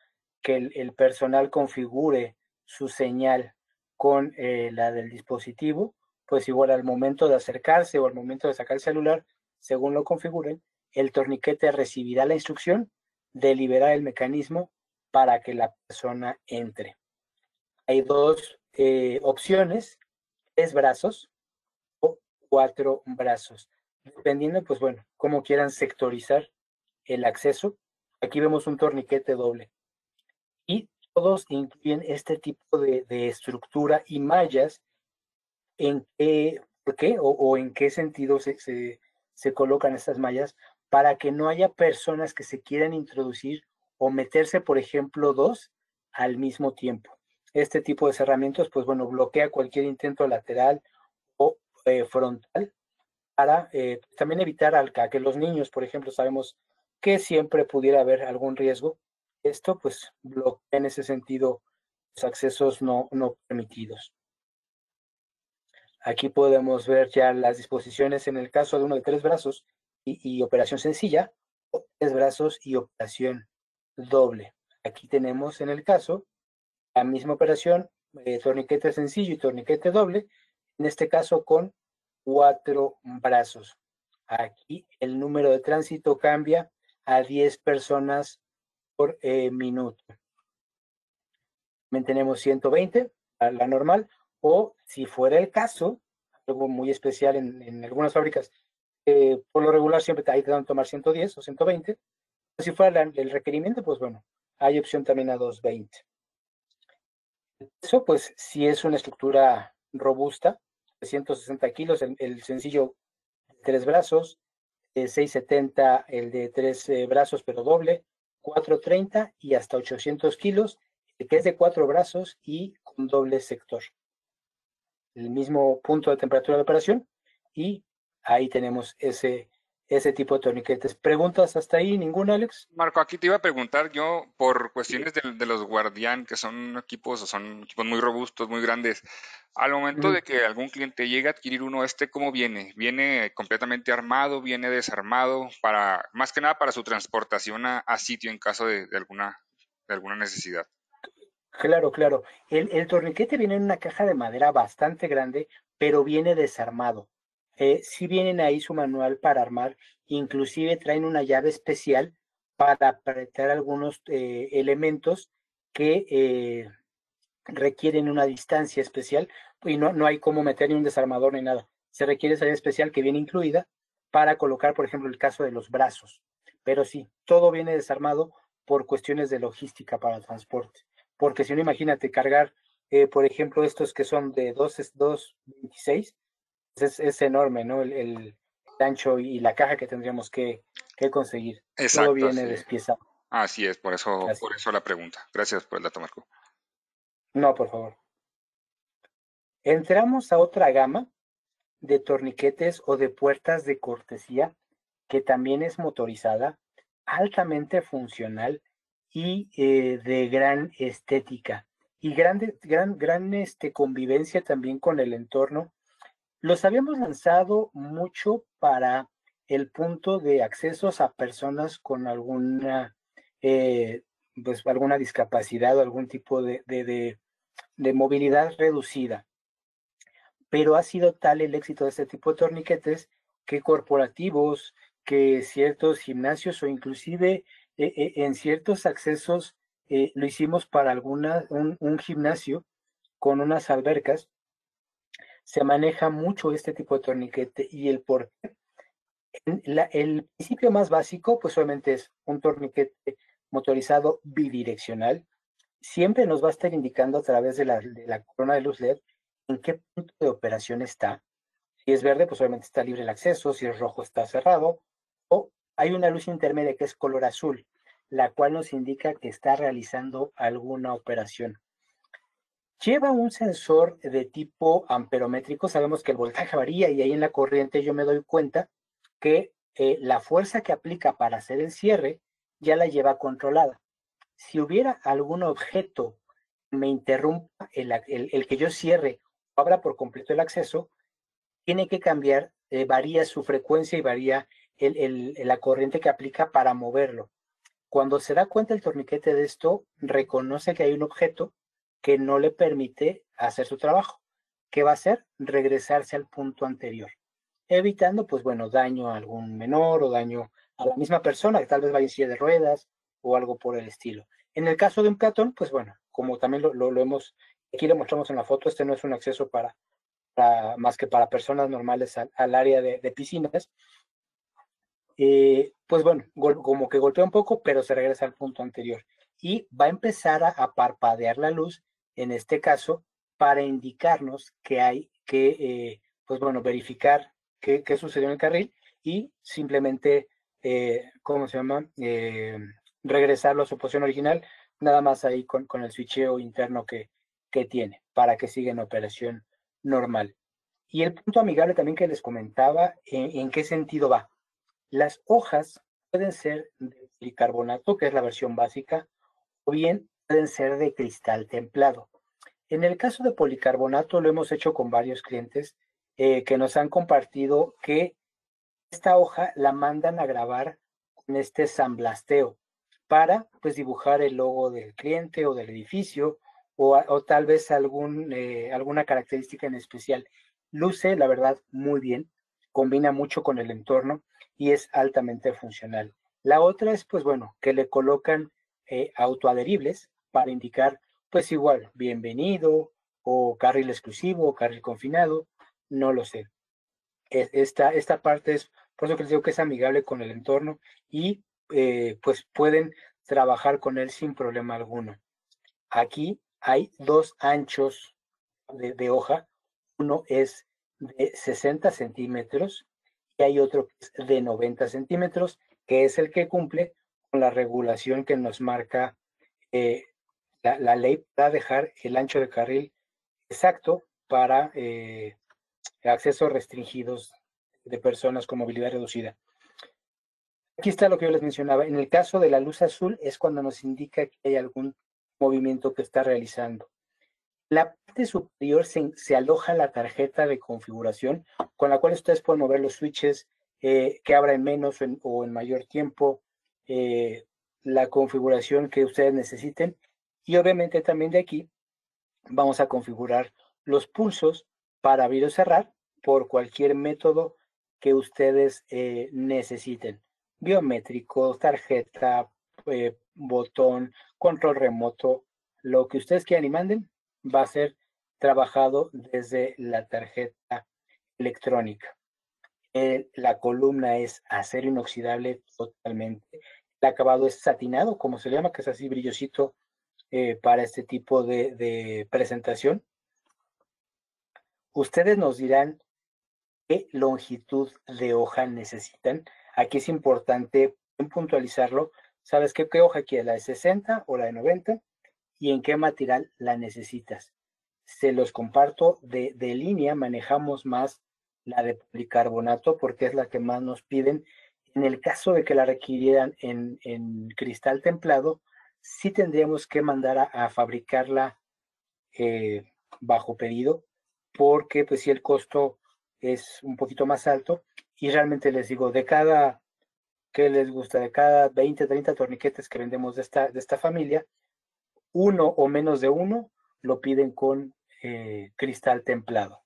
que el, personal configure su señal con eh, la del dispositivo, pues igual al momento de acercarse o al momento de sacar el celular, según lo configuren, el torniquete recibirá la instrucción de liberar el mecanismo para que la persona entre. Hay dos eh, opciones, tres brazos o cuatro brazos, dependiendo, pues bueno, cómo quieran sectorizar el acceso Aquí vemos un torniquete doble. Y todos incluyen este tipo de, estructura y mallas en qué, ¿por qué? O, en qué sentido se, se, colocan estas mallas para que no haya personas que se quieran introducir o meterse, por ejemplo, dos al mismo tiempo. Este tipo de cerramientos, pues bueno, bloquea cualquier intento lateral o eh, frontal para eh, también evitar al, que los niños, por ejemplo, sabemos que siempre pudiera haber algún riesgo. Esto pues bloquea en ese sentido los accesos no, no permitidos. Aquí podemos ver ya las disposiciones en el caso de uno de tres brazos y, operación sencilla, tres brazos y operación doble. Aquí tenemos en el caso la misma operación, eh, torniquete sencillo y torniquete doble, en este caso con cuatro brazos. Aquí el número de tránsito cambia a 10 personas por eh, minuto. También tenemos 120, la normal, o si fuera el caso, algo muy especial en, algunas fábricas, eh, por lo regular siempre ahí te dan tomar 110 o 120. Si fuera el requerimiento, pues bueno, hay opción también a 220. Eso, pues, si es una estructura robusta, de 160 kilos, el, sencillo tres brazos, 670 el de tres eh, brazos pero doble, 430 y hasta 800 kilos, que es de cuatro brazos y con doble sector. El mismo punto de temperatura de operación y ahí tenemos ese ese tipo de torniquetes. ¿Preguntas hasta ahí? ¿Ninguna, Alex? Marco, aquí te iba a preguntar yo por cuestiones de, los Guardián, que son equipos, son equipos muy robustos, muy grandes. Al momento de que algún cliente llegue a adquirir uno, ¿este cómo viene? ¿Viene completamente armado? ¿Viene desarmado? para Más que nada para su transportación a, sitio en caso de, alguna, de alguna necesidad. Claro, claro. El, el torniquete viene en una caja de madera bastante grande, pero viene desarmado. Eh, si vienen ahí su manual para armar, inclusive traen una llave especial para apretar algunos eh, elementos que eh, requieren una distancia especial y no, no hay cómo meter ni un desarmador ni nada. Se requiere esa llave especial que viene incluida para colocar, por ejemplo, el caso de los brazos. Pero sí, todo viene desarmado por cuestiones de logística para transporte. Porque si no, imagínate cargar, por ejemplo, estos que son de 2.26, es, enorme, ¿no? El, ancho y la caja que tendríamos que, conseguir. Exacto. Todo viene despiezado. Así es, por eso, por eso la pregunta. Gracias por el dato, Marco. No, por favor. Entramos a otra gama de torniquetes o de puertas de cortesía que también es motorizada, altamente funcional y eh, de gran estética y grande, gran, gran este, convivencia también con el entorno. Los habíamos lanzado mucho para el punto de accesos a personas con alguna, eh, pues, alguna discapacidad o algún tipo de, de, de, movilidad reducida. Pero ha sido tal el éxito de este tipo de torniquetes que corporativos, que ciertos gimnasios o inclusive eh, eh, en ciertos accesos lo hicimos para alguna, un, un, gimnasio con unas albercas. Se maneja mucho este tipo de torniquete y el por qué el principio más básico, pues obviamente es un torniquete motorizado bidireccional. Siempre nos va a estar indicando a través de la, de la corona de luz LED en qué punto de operación está. Si es verde, pues obviamente está libre el acceso, si es rojo está cerrado, o hay una luz intermedia que es color azul, la cual nos indica que está realizando alguna operación. Lleva un sensor de tipo amperométrico, sabemos que el voltaje varía y ahí en la corriente yo me doy cuenta que eh, la fuerza que aplica para hacer el cierre ya la lleva controlada. Si hubiera algún objeto que me interrumpa el, que yo cierre o abra por completo el acceso, tiene que cambiar, eh, varía su frecuencia y varía la corriente que aplica para moverlo. Cuando se da cuenta el torniquete de esto, reconoce que hay un objeto que no le permite hacer su trabajo. ¿Qué va a hacer? Regresarse al punto anterior evitando, pues bueno, daño a algún menor o daño a la misma persona que tal vez vaya en silla de ruedas o algo por el estilo. En el caso de un peatón, pues bueno, como también lo, lo, hemos, aquí lo mostramos en la foto, este no es un acceso para, para más que para personas normales al, área de, piscinas. Eh, pues bueno, como que golpea un poco, pero se regresa al punto anterior. Y va a empezar a, parpadear la luz, en este caso, para indicarnos que hay que, eh, pues bueno, verificar qué, sucedió en el carril y simplemente, eh, ¿cómo se llama? Eh, regresarlo a su posición original, nada más ahí con, con el switcheo interno que, que tiene para que siga en operación normal. Y el punto amigable también que les comentaba, ¿en, qué sentido va? Las hojas pueden ser de bicarbonato, que es la versión básica, o bien pueden ser de cristal templado. En el caso de policarbonato lo hemos hecho con varios clientes eh, que nos han compartido que esta hoja la mandan a grabar con este samblasteo para pues dibujar el logo del cliente o del edificio o, tal vez eh, alguna característica en especial. Luce, la verdad, muy bien, combina mucho con el entorno y es altamente funcional. La otra es, pues bueno, que le colocan eh, autoadheribles para indicar, pues igual, bienvenido o carril exclusivo o carril confinado no lo sé. Esta, esta parte es, por eso que les digo que es amigable con el entorno y eh, pues pueden trabajar con él sin problema alguno. Aquí hay dos anchos de, hoja. Uno es de 60 centímetros y hay otro que es de 90 centímetros, que es el que cumple con la regulación que nos marca eh, la, ley para dejar el ancho de carril exacto para eh, accesos restringidos de personas con movilidad reducida. Aquí está lo que yo les mencionaba. En el caso de la luz azul es cuando nos indica que hay algún movimiento que está realizando. La parte superior se, aloja la tarjeta de configuración con la cual ustedes pueden mover los switches eh, que abran menos o en, mayor tiempo, eh, la configuración que ustedes necesiten. Y obviamente también de aquí vamos a configurar los pulsos para abrir o cerrar por cualquier método que ustedes eh, necesiten. Biométrico, tarjeta, eh, botón, control remoto, lo que ustedes quieran y manden va a ser trabajado desde la tarjeta electrónica. la columna es acero inoxidable totalmente. El acabado es satinado, como se llama, que es así brillosito eh, para este tipo de presentación. Ustedes nos dirán qué longitud de hoja necesitan. Aquí es importante puntualizarlo. ¿Sabes qué, hoja quieres? ¿La de 60 o la de 90? ¿Y en qué material la necesitas? Se los comparto de, línea, manejamos más la de policarbonato porque es la que más nos piden. En el caso de que la requirieran en, en cristal templado, sí tendríamos que mandar a, fabricarla eh, bajo pedido, porque pues si el costo es un poquito más alto y realmente les digo, de cada, ¿qué les gusta? De cada 20, 30 torniquetes que vendemos de esta, de esta familia, uno o menos de uno lo piden con eh, cristal templado.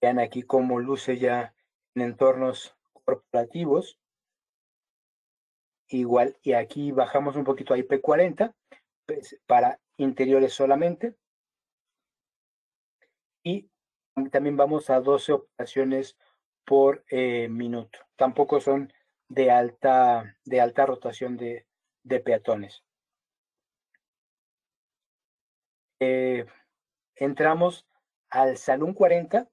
Vean aquí cómo luce ya en entornos corporativos. Igual, y aquí bajamos un poquito a IP40 pues, para interiores solamente. Y también vamos a 12 operaciones por eh, minuto. Tampoco son de alta, de alta rotación de, peatones. Eh, entramos al Salón 40,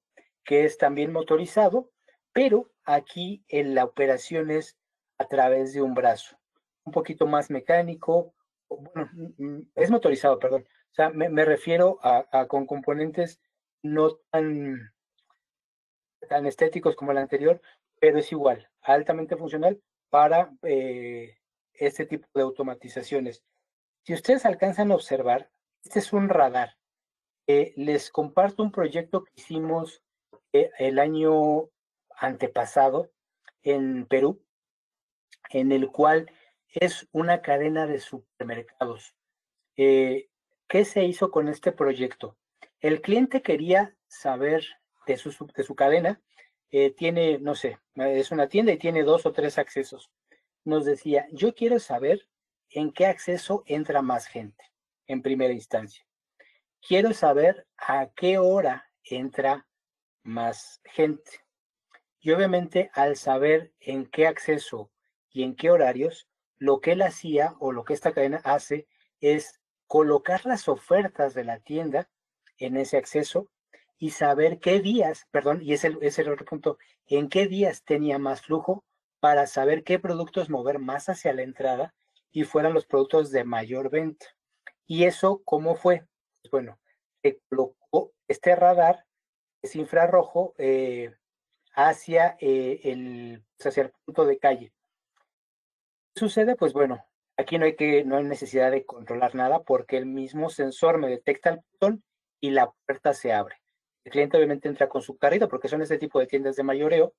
que es también motorizado, pero aquí en la operación es a través de un brazo, un poquito más mecánico, bueno, mm, mm, es motorizado, perdón. O sea, me, refiero a, con componentes no tan, tan estéticos como el anterior, pero es igual, altamente funcional para eh, este tipo de automatizaciones. Si ustedes alcanzan a observar, este es un radar. Les comparto un proyecto que hicimos eh, el año antepasado en Perú, en el cual es una cadena de supermercados. ¿Qué se hizo con este proyecto? El cliente quería saber de su, de su cadena, eh, tiene, no sé, es una tienda y tiene dos o tres accesos. Nos decía, yo quiero saber en qué acceso entra más gente en primera instancia. Quiero saber a qué hora entra más gente. Y obviamente al saber en qué acceso y en qué horarios, lo que él hacía o lo que esta cadena hace es colocar las ofertas de la tienda en ese acceso y saber qué días, perdón, y ese es el otro punto, en qué días tenía más flujo para saber qué productos mover más hacia la entrada y fueran los productos de mayor venta. ¿Y eso cómo fue? Pues bueno, se colocó este radar, es infrarrojo, eh, hacia, eh, el, hacia el punto de calle. ¿Qué sucede? Pues bueno, aquí no hay, que, no hay necesidad de controlar nada porque el mismo sensor me detecta el botón y la puerta se abre. El cliente obviamente entra con su carrito, porque son este tipo de tiendas de mayoreo,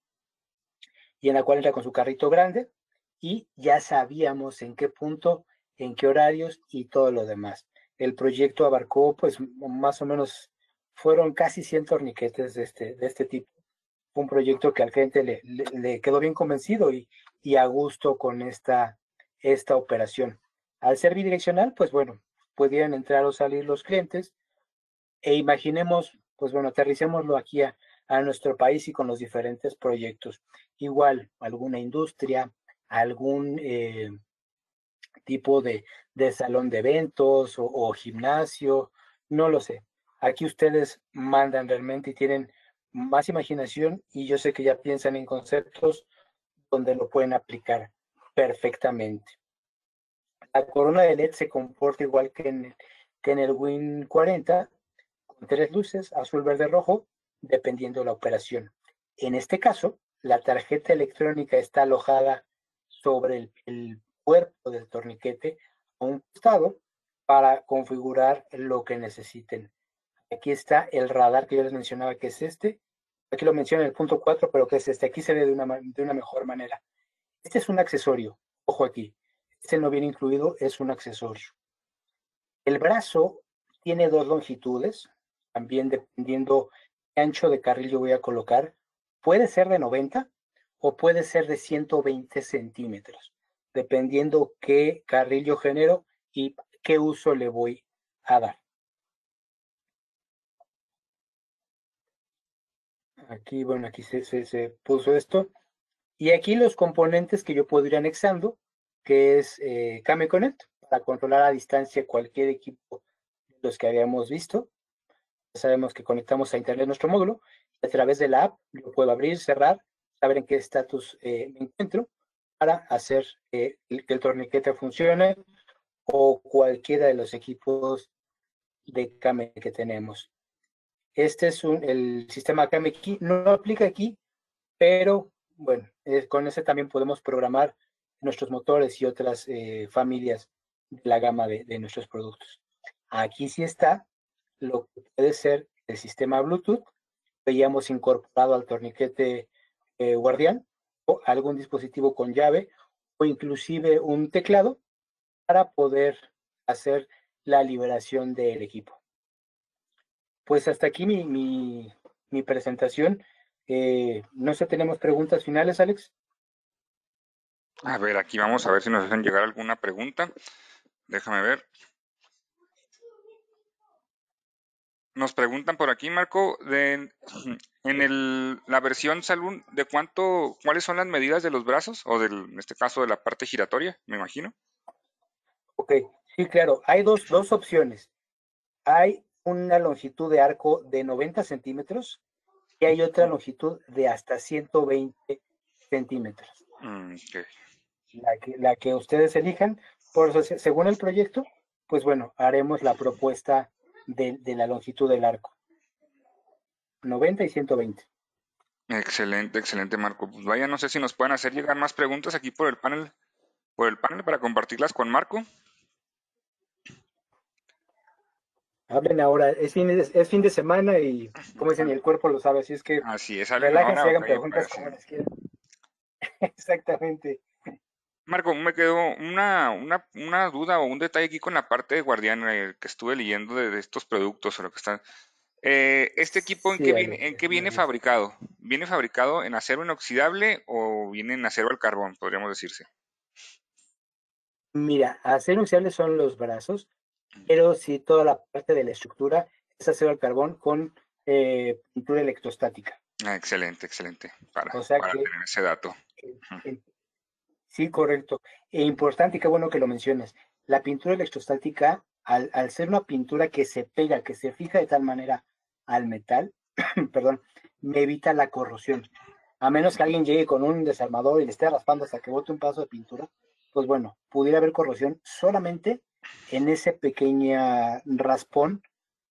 y en la cual entra con su carrito grande, y ya sabíamos en qué punto, en qué horarios y todo lo demás. El proyecto abarcó, pues, más o menos, fueron casi 100 torniquetes de este, de este tipo. un proyecto que al cliente le, le, quedó bien convencido y, y a gusto con esta, esta operación. Al ser bidireccional, pues bueno, podían entrar o salir los clientes e imaginemos, pues bueno, aterricémoslo aquí a, nuestro país y con los diferentes proyectos. Igual, alguna industria, algún eh, tipo de, salón de eventos o, gimnasio, no lo sé. Aquí ustedes mandan realmente y tienen más imaginación y yo sé que ya piensan en conceptos donde lo pueden aplicar perfectamente. La corona de LED se comporta igual que en, que en el Win 40, tres luces, azul, verde, rojo, dependiendo de la operación. En este caso, la tarjeta electrónica está alojada sobre el, cuerpo del torniquete a un costado para configurar lo que necesiten. Aquí está el radar que yo les mencionaba, que es este. Aquí lo menciono en el punto 4, pero que es este. Aquí se ve de una, de una mejor manera. Este es un accesorio. Ojo aquí. Este no viene incluido, es un accesorio. El brazo tiene dos longitudes, también dependiendo qué ancho de carril yo voy a colocar, puede ser de 90 o puede ser de 120 centímetros, dependiendo qué carril yo genero y qué uso le voy a dar. Aquí, bueno, aquí se, se, puso esto. Y aquí los componentes que yo puedo ir anexando, que es eh, Connect, para controlar a distancia cualquier equipo de los que habíamos visto sabemos que conectamos a Internet nuestro módulo, a través de la app lo puedo abrir, cerrar, saber en qué estatus eh, me encuentro para hacer que el torniquete funcione o cualquiera de los equipos de Kame que tenemos. Este es el sistema Kame Key, no aplica aquí, pero bueno, con ese también podemos programar nuestros motores y otras eh, familias de la gama de, de, nuestros productos. Aquí sí está lo que puede ser el sistema Bluetooth. Veíamos incorporado al torniquete eh, guardián o algún dispositivo con llave o inclusive un teclado para poder hacer la liberación del equipo. Pues hasta aquí mi, mi, mi presentación. Eh, no sé, ¿tenemos preguntas finales, Alex? A ver, aquí vamos a ver si nos hacen llegar alguna pregunta. Déjame ver. Nos preguntan por aquí, Marco, de, en el, la versión Saloon, ¿de cuánto, cuáles son las medidas de los brazos? O del, en este caso de la parte giratoria, me imagino. Ok, sí, claro. Hay dos, dos opciones. Hay una longitud de arco de 90 centímetros y hay otra longitud de hasta 120 centímetros. Mm, okay. la, que, la que ustedes elijan. Por eso, según el proyecto, pues bueno, haremos la propuesta de, de la longitud del arco. 90 y 120. Excelente, excelente, Marco. Pues vaya, no sé si nos pueden hacer llegar más preguntas aquí por el panel, por el panel para compartirlas con Marco. Hablen ahora, es fin, de, es fin de semana y como dicen, el cuerpo lo sabe, así es que así es, relájense y hagan preguntas como les quieran. Exactamente. Marco, me quedó una, una, una, duda o un detalle aquí con la parte de Guardián eh, que estuve leyendo de, de, estos productos o lo que están. Eh, ¿Este equipo en, sí, qué viene, en qué viene fabricado? ¿Viene fabricado en acero inoxidable o viene en acero al carbón, podríamos decirse? Mira, acero inoxidable son los brazos, pero sí toda la parte de la estructura es acero al carbón con eh, pintura electrostática. Ah, excelente, excelente, para, o sea para que, tener ese dato. Eh, sí, correcto. E importante, qué bueno que lo mencionas. La pintura electrostática, al, al, ser una pintura que se pega, que se fija de tal manera al metal, perdón, me evita la corrosión. A menos que alguien llegue con un desarmador y le esté raspando hasta que bote un paso de pintura, pues bueno, pudiera haber corrosión solamente en ese pequeño raspón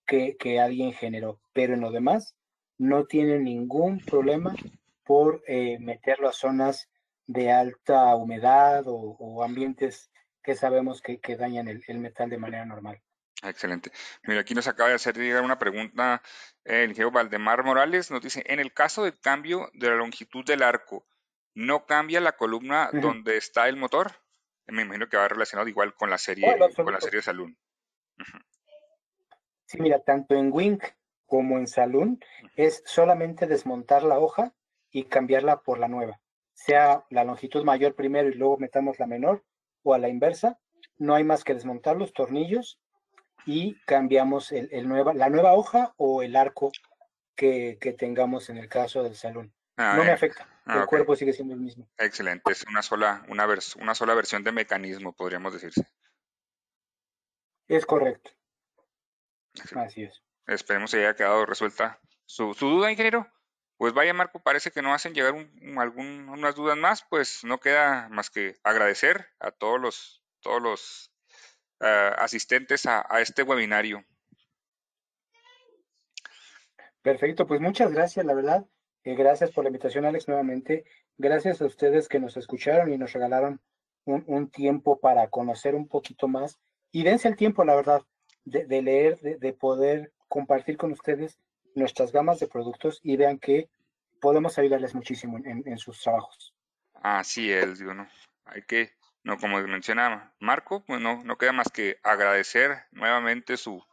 que, que, alguien generó, pero en lo demás no tiene ningún problema por eh, meterlo a zonas de alta humedad o, o ambientes que sabemos que, que dañan el, el, metal de manera normal. Excelente. Mira, aquí nos acaba de hacer llegar una pregunta eh, el ingeniero Valdemar Morales. Nos dice, en el caso del cambio de la longitud del arco, ¿no cambia la columna uh -huh. donde está el motor? Me imagino que va relacionado igual con la serie, con la serie de Saloon. Uh -huh. Sí, mira, tanto en Wing como en Saloon uh -huh. es solamente desmontar la hoja y cambiarla por la nueva. Sea la longitud mayor primero y luego metamos la menor o a la inversa. No hay más que desmontar los tornillos y cambiamos el, el nueva, la nueva hoja o el arco que, que tengamos en el caso del salón. Ah, no me afecta. Ah, el okay. cuerpo sigue siendo el mismo. Excelente. Es una sola, una, vers una sola versión de mecanismo, podríamos decirse. Es correcto. Así, Así es. Esperemos que haya quedado resuelta su, su, duda, ingeniero. Pues vaya, Marco, parece que no hacen llegar un, algún, unas dudas más, pues no queda más que agradecer a todos los, todos los uh, asistentes a, a este webinario. Perfecto, pues muchas gracias, la verdad. Eh, gracias por la invitación, Alex, nuevamente. Gracias a ustedes que nos escucharon y nos regalaron un, tiempo para conocer un poquito más. Y dense el tiempo, la verdad, de, leer, de, de, poder compartir con ustedes nuestras gamas de productos y vean que podemos ayudarles muchísimo en, en sus trabajos. Así es, digo, no. Hay que, no, como mencionaba Marco, pues no, no queda más que agradecer nuevamente su,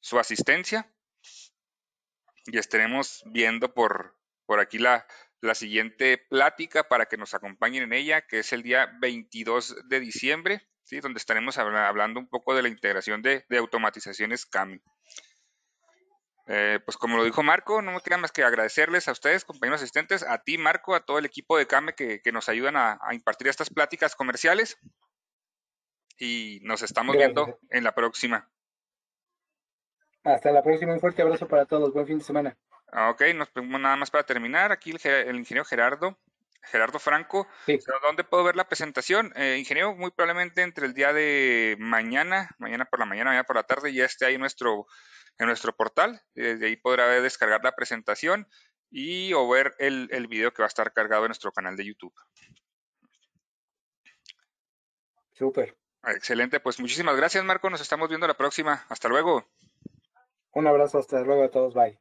su asistencia y estaremos viendo por, por aquí la, la siguiente plática para que nos acompañen en ella, que es el día 22 de diciembre, ¿sí? donde estaremos hablando un poco de la integración de, de automatizaciones CAMI. Eh, pues como lo dijo Marco, no me queda más que agradecerles a ustedes, compañeros asistentes, a ti, Marco, a todo el equipo de CAME que, que nos ayudan a, a, impartir estas pláticas comerciales. Y nos estamos Gracias. viendo en la próxima. Hasta la próxima, un fuerte abrazo para todos, buen fin de semana. Ok, nos nada más para terminar, aquí el, el ingeniero Gerardo, Gerardo Franco, sí. ¿dónde puedo ver la presentación? Eh, ingeniero, muy probablemente entre el día de mañana, mañana por la mañana, mañana por la tarde, ya esté ahí nuestro en nuestro portal. Desde ahí podrá descargar la presentación y o ver el, el video que va a estar cargado en nuestro canal de YouTube. Súper. Excelente, pues muchísimas gracias Marco, nos estamos viendo la próxima. Hasta luego. Un abrazo, hasta luego a todos, bye.